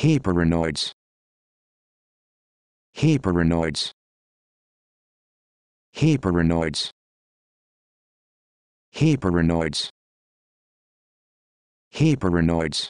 Hyperinoids. Hyperinoids. Hyperinoids. Hyperinoids. Hyperinoids.